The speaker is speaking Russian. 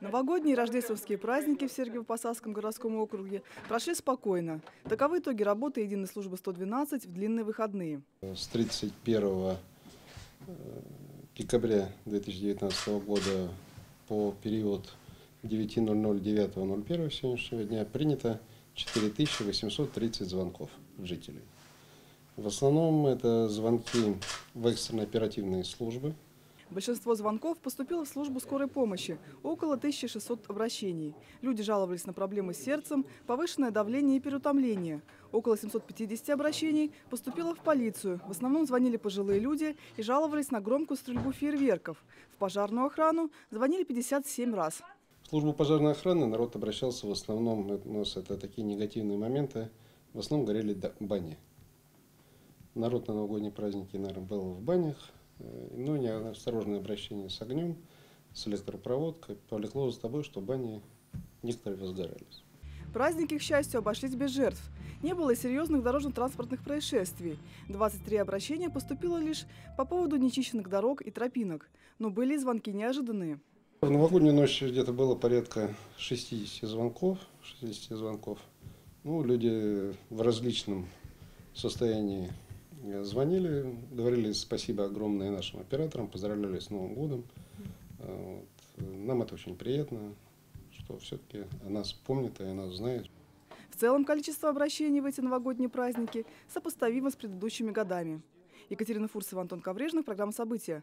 Новогодние и рождественские праздники в Сергиево-Посадском городском округе прошли спокойно. Таковы итоги работы единой службы 112 в длинные выходные. С 31 э, декабря 2019 года по период 9.00-9.01 сегодняшнего дня принято 4830 звонков жителей. В основном это звонки в экстренные оперативные службы, Большинство звонков поступило в службу скорой помощи, около 1600 обращений. Люди жаловались на проблемы с сердцем, повышенное давление и переутомление. Около 750 обращений поступило в полицию. В основном звонили пожилые люди и жаловались на громкую стрельбу фейерверков. В пожарную охрану звонили 57 раз. В службу пожарной охраны народ обращался в основном, у нас это такие негативные моменты, в основном горели бани. Народ на новогодние праздники, наверное, был в банях, Э, ну, неосторожное обращение с огнем, с электропроводкой повлекло за тобой, что бани некоторые возгорались. Праздники, к счастью, обошлись без жертв. Не было серьезных дорожно-транспортных происшествий. 23 обращения поступило лишь по поводу нечищенных дорог и тропинок. Но были звонки неожиданные. В новогоднюю ночь где-то было порядка 60 звонков. 60 звонков. Ну, люди в различном состоянии Звонили, говорили спасибо огромное нашим операторам, поздравляли с Новым годом. А, вот. Нам это очень приятно, что все-таки о нас помнят и о нас знают. В целом количество обращений в эти новогодние праздники сопоставимо с предыдущими годами. Екатерина Фурсова, Антон Коврежных, программа «События».